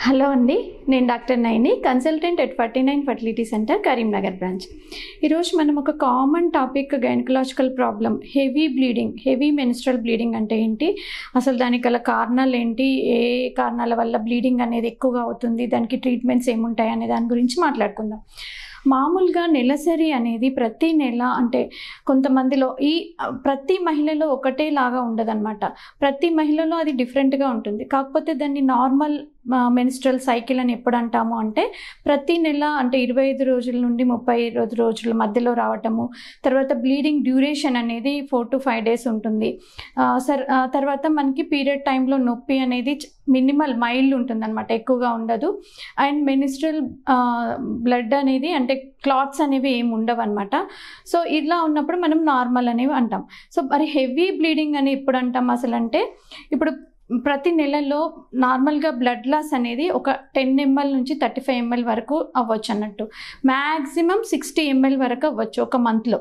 Hello అండి నేను doctor Naini consultant at forty nine fertility centre Karimnagar branch. ఈరోజు మనం ఒక common topic gynaecological problem heavy bleeding heavy menstrual bleeding అంటే ఏంటి? అసలు దానికి గల కారణాలు ఏంటి? ఏ కారణాల వల్ల బ్లీడింగ్ అనేది ఎక్కువగా అవుతుంది? దానికి ట్రీట్మెంట్స్ ఏముంటాయి? అనే దాని గురించి మాట్లాడుకుందాం. మామూలుగా నెలసరి అనేది ప్రతి నెల అంటే కొంతమందిలో ఈ ప్రతి మహిళలో ఒకటేలాగా ఉండదన్నమాట. ప్రతి మహిళలో అది డిఫరెంట్గా ఉంటుంది. కాకపోతే దాన్ని నార్మల్ మెనిస్ట్రల్ సైకిల్ అని ఎప్పుడు అంటాము అంటే ప్రతి నెల అంటే ఇరవై ఐదు రోజుల నుండి ముప్పై ఐదు రోజుల మధ్యలో రావటము తర్వాత బ్లీడింగ్ డ్యూరేషన్ అనేది ఫోర్ టు ఫైవ్ డేస్ ఉంటుంది. సర్ తర్వాత మనకి పీరియడ్ టైంలో నొప్పి అనేది మినిమల్ మైల్డ్ ఉంటుంది అనమాట ఎక్కువగా ఉండదు. అండ్ మెనిస్ట్రల్ బ్లడ్ అనేది అంటే క్లాత్స్ అనేవి ఏమి ఉండవు అనమాట సో ఇలా ఉన్నప్పుడు మనం నార్మల్ అనేవి అంటాం. సో మరి హెవీ బ్లీడింగ్ అని ఎప్పుడు అంటాం అసలు అంటే ఇప్పుడు ప్రతి నెలలో నార్మల్గా బ్లడ్ లాస్ అనేది ఒక టెన్ ఎంఎల్ నుంచి థర్టీ ఫైవ్ ఎంఎల్ వరకు అవ్వచ్చు అన్నట్టు. మ్యాక్సిమం సిక్స్టీ ఎంఎల్ వరకు అవ్వచ్చు ఒక మంత్లో.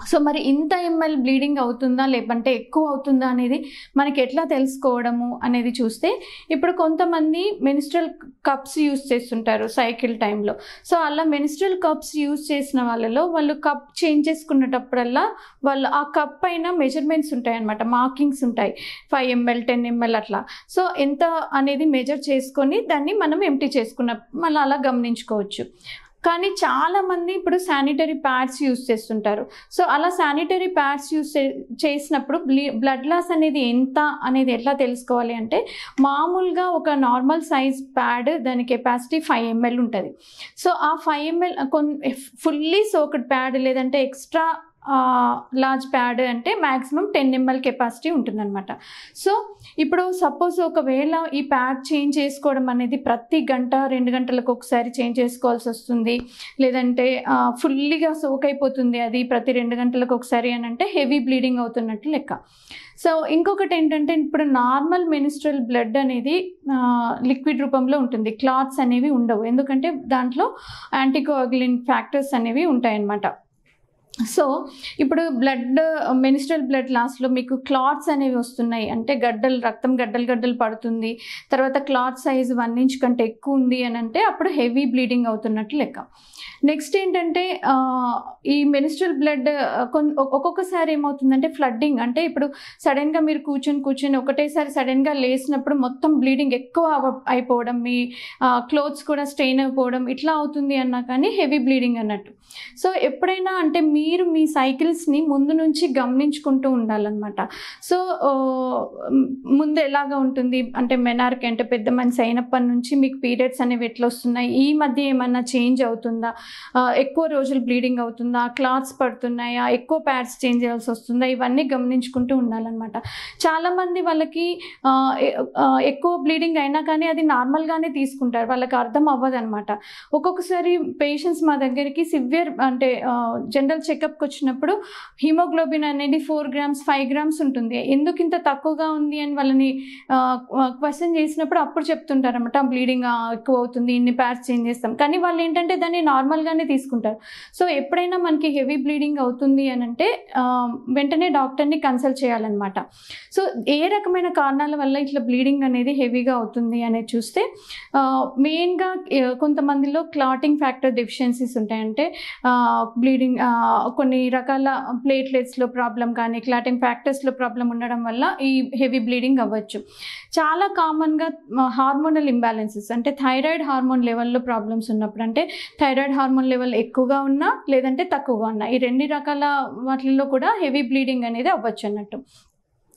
సో మరి ఇంత ఎంఎల్ బ్లీడింగ్ అవుతుందా లేదంటే ఎక్కువ అవుతుందా అనేది మనకి ఎట్లా తెలుసుకోవడము అనేది చూస్తే ఇప్పుడు కొంతమంది మెనిస్ట్రల్ కప్స్ యూస్ చేస్తుంటారు సైకిల్ టైంలో సో అలా మెనిస్ట్రల్ కప్స్ యూస్ చేసిన వాళ్ళలో వాళ్ళు కప్ చేంజ్ చేసుకునేటప్పుడల్లా వాళ్ళు ఆ కప్ పైన మెజర్మెంట్స్ ఉంటాయి. అనమాట మార్కింగ్స్ ఉంటాయి ఫైవ్ ఎంఎల్ టెన్ ఎంఎల్ అట్లా. సో ఎంత అనేది మెజర్ చేసుకొని దాన్ని మనం ఎంటీ చేసుకున్న మళ్ళీ అలా గమనించుకోవచ్చు. కానీ చాలామంది ఇప్పుడు శానిటరీ ప్యాడ్స్ యూస్ చేస్తుంటారు. సో అలా శానిటరీ ప్యాడ్స్ యూస్ చేసినప్పుడు బ్లడ్ లాస్ అనేది ఎంత అనేది ఎట్లా తెలుసుకోవాలి అంటే మామూలుగా ఒక నార్మల్ సైజ్ ప్యాడ్ దాని కెపాసిటీ ఫైవ్ ఎంఎల్ ఉంటుంది. సో ఆ ఫైవ్ ఎంఎల్ కొన్ని ఫుల్లీ సోక్డ్ ప్యాడ్ లేదంటే ఎక్స్ట్రా లార్జ్ ప్యాడ్ అంటే మ్యాక్సిమం టెన్ ఎంఎల్ కెపాసిటీ ఉంటుందన్నమాట. సో ఇప్పుడు సపోజ్ ఒకవేళ ఈ ప్యాడ్ చేంజ్ చేసుకోవడం అనేది ప్రతి గంట రెండు గంటలకు ఒకసారి చేంజ్ చేసుకోవాల్సి వస్తుంది. లేదంటే ఫుల్లీగా సోక్ అయిపోతుంది అది ప్రతి రెండు గంటలకు ఒకసారి అని అంటే హెవీ బ్లీడింగ్ అవుతున్నట్టు లెక్క. సో ఇంకొకటి ఏంటంటే ఇప్పుడు నార్మల్ మెనిస్ట్రల్ బ్లడ్ అనేది లిక్విడ్ రూపంలో ఉంటుంది. క్లాత్స్ అనేవి ఉండవు. ఎందుకంటే దాంట్లో యాంటీకోఅగ్లిన్ ఫ్యాక్టర్స్ అనేవి ఉంటాయన్నమాట. సో ఇప్పుడు బ్లడ్ మెనిస్ట్రల్ బ్లడ్ లాస్ట్లో మీకు క్లాట్స్ అనేవి వస్తున్నాయి. అంటే గడ్డలు రక్తం గడ్డలు గడ్డలు పడుతుంది. తర్వాత క్లాత్ సైజ్ వన్ ఇంచ్ కంటే ఎక్కువ ఉంది అని అంటే అప్పుడు హెవీ బ్లీడింగ్ అవుతున్నట్టు లెక్క. నెక్స్ట్ ఏంటంటే ఈ మెనిస్ట్రల్ బ్లడ్ ఒక్కొక్కసారి ఏమవుతుందంటే ఫ్లడ్డింగ్ అంటే ఇప్పుడు సడన్గా మీరు కూర్చొని కూర్చొని ఒకటేసారి సడన్గా లేసినప్పుడు మొత్తం బ్లీడింగ్ ఎక్కువ అయిపోవడం మీ క్లోత్స్ కూడా స్ట్రెయిన్ అయిపోవడం ఇట్లా అవుతుంది అన్నా కానీ హెవీ బ్లీడింగ్ అన్నట్టు. సో ఎప్పుడైనా అంటే మీ మీరు మీ సైకిల్స్ని ముందు నుంచి గమనించుకుంటూ ఉండాలన్నమాట. సో ముందు ఎలాగా ఉంటుంది? అంటే మెనార్కి అంటే పెద్ద మనిషి అయినప్పటి నుంచి మీకు పీరియడ్స్ అనేవి ఎట్లా వస్తున్నాయి? ఈ మధ్య ఏమన్నా చేంజ్ అవుతుందా? ఎక్కువ రోజులు బ్లీడింగ్ అవుతుందా? క్లాత్స్ పడుతున్నాయా? ఎక్కువ ప్యాడ్స్ చేంజ్ చేయాల్సి వస్తుందా? ఇవన్నీ గమనించుకుంటూ ఉండాలన్నమాట. చాలామంది వాళ్ళకి ఎక్కువ బ్లీడింగ్ అయినా కానీ అది నార్మల్గానే తీసుకుంటారు. వాళ్ళకి అర్థం అవ్వదు అనమాట ఒక్కొక్కసారి పేషెంట్స్ మా దగ్గరికి సివియర్ అంటే జనరల్ చెకప్కి వచ్చినప్పుడు హిమోగ్లోబిన్ అనేది ఫోర్ గ్రామ్స్ ఫైవ్ గ్రామ్స్ ఉంటుంది. ఎందుకు ఇంత తక్కువగా ఉంది అని వాళ్ళని క్వశ్చన్ చేసినప్పుడు అప్పుడు చెప్తుంటారు అనమాట బ్లీడింగ్ ఎక్కువ అవుతుంది ఇన్ని ప్యాడ్స్ చేంజ్ చేస్తాం. కానీ వాళ్ళు ఏంటంటే దాన్ని నార్మల్గానే తీసుకుంటారు. సో ఎప్పుడైనా మనకి హెవీ బ్లీడింగ్ అవుతుంది అని అంటే వెంటనే డాక్టర్ని కన్సల్ట్ చేయాలన్నమాట. సో ఏ రకమైన కారణాల వల్ల ఇట్లా బ్లీడింగ్ అనేది హెవీగా అవుతుంది అనేది చూస్తే మెయిన్గా కొంతమందిలో క్లాటింగ్ ఫ్యాక్టర్ డెఫిషియన్సీస్ ఉంటాయంటే బ్లీడింగ్ కొన్ని రకాల ప్లేట్లెట్స్లో ప్రాబ్లం కానీ క్లాటింగ్ ఫ్యాక్టర్స్లో ప్రాబ్లం ఉండడం వల్ల ఈ హెవీ బ్లీడింగ్ అవ్వచ్చు. చాలా కామన్గా హార్మోనల్ ఇంబ్యాలెన్సెస్ అంటే థైరాయిడ్ హార్మోన్ లెవెల్లో ప్రాబ్లమ్స్ ఉన్నప్పుడు అంటే థైరాయిడ్ హార్మోన్ లెవెల్ ఎక్కువగా ఉన్నా లేదంటే తక్కువగా ఉన్నా ఈ రెండు రకాల వాటిల్లో కూడా హెవీ బ్లీడింగ్ అనేది అవ్వచ్చు అన్నట్టు.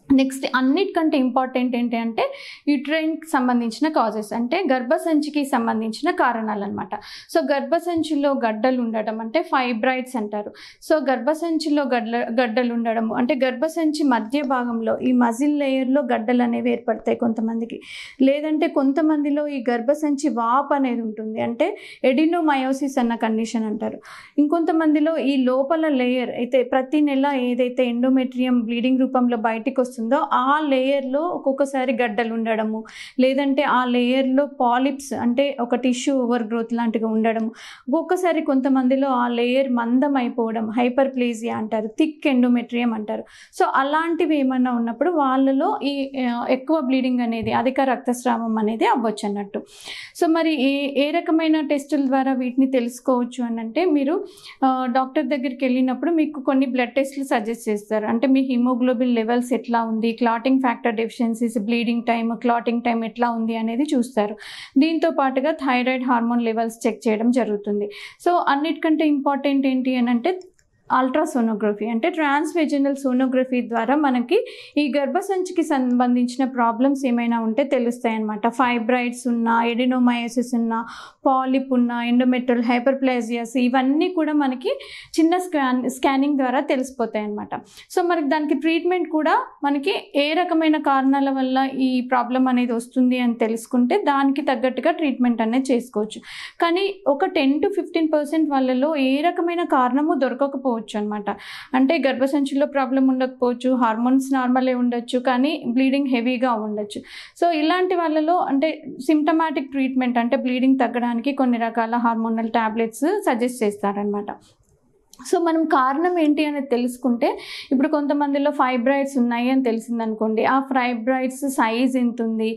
నెక్స్ట్ అన్నిటికంటే ఇంపార్టెంట్ ఏంటి అంటే యూట్రైన్కి సంబంధించిన కాజెస్ అంటే గర్భసంచికి సంబంధించిన కారణాలు అనమాట సో గర్భసంచిలో గడ్డలు ఉండడం అంటే ఫైబ్రాయిడ్స్ అంటారు. సో గర్భసంచిలో గడ్డ గడ్డలు ఉండడము అంటే గర్భసంచి మధ్య భాగంలో ఈ మజిల్ లేయర్లో గడ్డలు అనేవి ఏర్పడతాయి కొంతమందికి. లేదంటే కొంతమందిలో ఈ గర్భసంచి వాప్ అనేది ఉంటుంది అంటే ఎడినోమయోసిస్ అన్న కండిషన్ అంటారు. ఇంకొంతమందిలో ఈ లోపల లేయర్ అయితే ప్రతి నెల ఏదైతే ఎండోమెట్రియం బ్లీడింగ్ రూపంలో బయటికి వస్తుంది వస్తుందో ఆ లేయర్లో ఒక్కొక్కసారి గడ్డలు ఉండడము లేదంటే ఆ లేయర్లో పాలిప్స్ అంటే ఒక టిష్యూ ఓవర్ గ్రోత్ లాంటిగా ఉండడము. ఒక్కొక్కసారి కొంతమందిలో ఆ లేయర్ మందం అయిపోవడం హైపర్ ప్లేజియా అంటారు థిక్ ఎండోమెట్రియం అంటారు. సో అలాంటివి ఏమన్నా ఉన్నప్పుడు వాళ్ళలో ఈ ఎక్కువ బ్లీడింగ్ అనేది అధిక రక్తస్రావం అనేది అవ్వచ్చు అన్నట్టు. సో మరి ఏ ఏ రకమైన టెస్టుల ద్వారా వీటిని తెలుసుకోవచ్చు అని అంటే మీరు డాక్టర్ దగ్గరికి వెళ్ళినప్పుడు మీకు కొన్ని బ్లడ్ టెస్ట్లు సజెస్ట్ చేస్తారు. అంటే మీ హిమోగ్లోబిన్ లెవెల్స్ ఎట్లా ఉంది clotting factor deficiencies bleeding time clotting time ఎట్లా ఉంది అనేది చూస్తారు. దీంతో పాటుగా థైరాయిడ్ హార్మోన్ లెవెల్స్ చెక్ చేయడం జరుగుతుంది. సో అన్నిటికంటే ఇంపార్టెంట్ ఏంటి అని అంటే అల్ట్రాసోనోగ్రఫీ. అంటే ట్రాన్స్వెజనల్ సోనోగ్రఫీ ద్వారా మనకి ఈ గర్భసంచికి సంబంధించిన ప్రాబ్లమ్స్ ఏమైనా ఉంటే తెలుస్తాయన్నమాట. ఫైబ్రాయిడ్స్ ఉన్న ఎడినోమయోసిస్ ఉన్న పాలిప్ ఉన్న ఎండోమెట్రల్ హైపర్ప్లాజియాస్ ఇవన్నీ కూడా మనకి చిన్న స్కాన్ స్కానింగ్ ద్వారా తెలిసిపోతాయి అన్నమాట సో మనకి దానికి ట్రీట్మెంట్ కూడా మనకి ఏ రకమైన కారణాల వల్ల ఈ ప్రాబ్లం అనేది వస్తుంది అని తెలుసుకుంటే దానికి తగ్గట్టుగా ట్రీట్మెంట్ అనేది చేసుకోవచ్చు. కానీ ఒక టెన్ టు ఫిఫ్టీన్ పర్సెంట్ వాళ్ళలో ఏ రకమైన కారణము దొరకకపోవచ్చు అనమాట అంటే గర్భసంచిలో ప్రాబ్లం ఉండకపోవచ్చు హార్మోన్స్ నార్మలే ఉండొచ్చు కానీ బ్లీడింగ్ హెవీగా ఉండొచ్చు. సో ఇలాంటి వాళ్ళలో అంటే సిమ్టమాటిక్ ట్రీట్మెంట్ అంటే బ్లీడింగ్ తగ్గడానికి కొన్ని రకాల హార్మోనల్ టాబ్లెట్స్ సజెస్ట్ చేస్తారనమాట సో మనం కారణం ఏంటి అనేది తెలుసుకుంటే ఇప్పుడు కొంతమందిలో ఫైబ్రాయిడ్స్ ఉన్నాయి అని తెలిసిందనుకోండి. ఆ ఫైబ్రాయిడ్స్ సైజ్ ఎంత ఉంది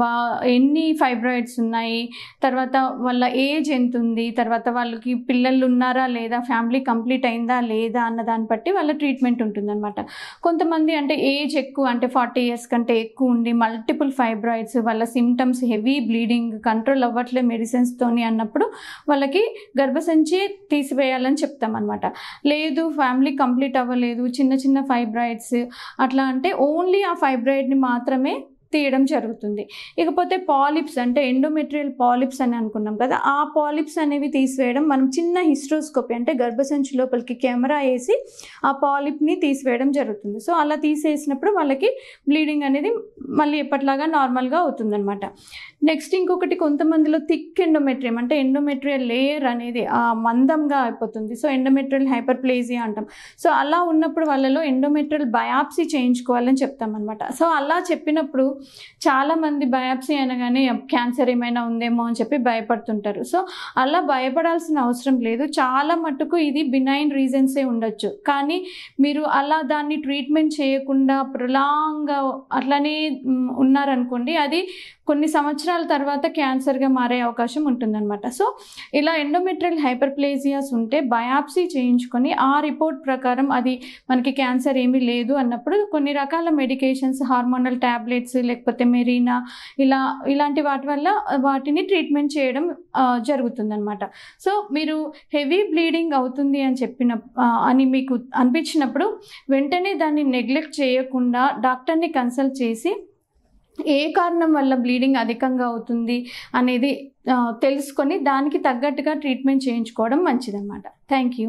వా ఎన్ని ఫైబ్రాయిడ్స్ ఉన్నాయి? తర్వాత వాళ్ళ ఏజ్ ఎంత ఉంది తర్వాత వాళ్ళకి పిల్లలు ఉన్నారా లేదా? ఫ్యామిలీ కంప్లీట్ అయిందా లేదా అన్న దాన్ని బట్టి వాళ్ళ ట్రీట్మెంట్ ఉంటుందన్నమాట. కొంతమంది అంటే ఏజ్ ఎక్కువ అంటే ఫార్టీ ఇయర్స్ కంటే ఎక్కువ ఉండి మల్టిపుల్ ఫైబ్రాయిడ్స్ వాళ్ళ సిమ్టమ్స్ హెవీ బ్లీడింగ్ కంట్రోల్ అవ్వట్లే మెడిసిన్స్తోని అన్నప్పుడు వాళ్ళకి గర్భసంచి తీసివేయాలని చెప్తామన్నమాట. అనమాట లేదు ఫ్యామిలీ కంప్లీట్ అవ్వలేదు చిన్న చిన్న ఫైబ్రాయిడ్స్ అట్లా అంటే ఓన్లీ ఆ ఫైబ్రాయిడ్ని మాత్రమే తీయడం జరుగుతుంది. ఇకపోతే పాలిప్స్ అంటే ఎండోమెట్రియల్ పాలిప్స్ అని అనుకున్నాం కదా ఆ పాలిప్స్ అనేవి తీసివేయడం మనం చిన్న హిస్ట్రోస్కోపీ అంటే గర్భసంచి లోపలికి కెమెరా వేసి ఆ పాలిప్ని తీసివేయడం జరుగుతుంది. సో అలా తీసేసినప్పుడు వాళ్ళకి బ్లీడింగ్ అనేది మళ్ళీ ఎప్పటిలాగా నార్మల్గా అవుతుందన్నమాట. నెక్స్ట్ ఇంకొకటి కొంతమందిలో థిక్ ఎండోమెట్రియం అంటే ఎండోమెట్రియల్ లేయర్ అనేది ఆ మందంగా అయిపోతుంది. సో ఎండోమెట్రియల్ హైపర్ప్లేజియా అంటాం. సో అలా ఉన్నప్పుడు వాళ్ళలో ఎండోమెట్రియల్ బయాప్సీ చేయించుకోవాలని చెప్తామన్నమాట. సో అలా చెప్పినప్పుడు చాలామంది బయాప్సీ అనగానే క్యాన్సర్ ఏమైనా ఉందేమో అని చెప్పి భయపడుతుంటారు. సో అలా భయపడాల్సిన అవసరం లేదు. చాలా మటుకు ఇది బినైన్ రీజన్సే ఉండొచ్చు. కానీ మీరు అలా దాన్ని ట్రీట్మెంట్ చేయకుండా ప్రొలాంగ్గా అట్లనే ఉన్నారనుకోండి అది కొన్ని సంవత్సరాల తర్వాత క్యాన్సర్గా మారే అవకాశం ఉంటుందన్నమాట. సో ఇలా ఎండోమెట్రియల్ హైపర్ప్లేజియాస్ ఉంటే బయాప్సీ చేయించుకొని ఆ రిపోర్ట్ ప్రకారం అది మనకి క్యాన్సర్ ఏమీ లేదు అన్నప్పుడు కొన్ని రకాల మెడికేషన్స్ హార్మోనల్ ట్యాబ్లెట్స్ లేకపోతే మెరీనా ఇలా ఇలాంటి వాటి వల్ల వాటిని ట్రీట్మెంట్ చేయడం జరుగుతుందన్నమాట. సో మీరు హెవీ బ్లీడింగ్ అవుతుంది అని చెప్పిన అని మీకు అనిపించినప్పుడు వెంటనే దాన్ని నెగ్లెక్ట్ చేయకుండా డాక్టర్ని కన్సల్ట్ చేసి ఏ కారణం వల్ల బ్లీడింగ్ అధికంగా అవుతుంది అనేది తెలుసుకొని దానికి తగ్గట్టుగా ట్రీట్మెంట్ చేయించుకోవడం మంచిదన్నమాట. Thank you.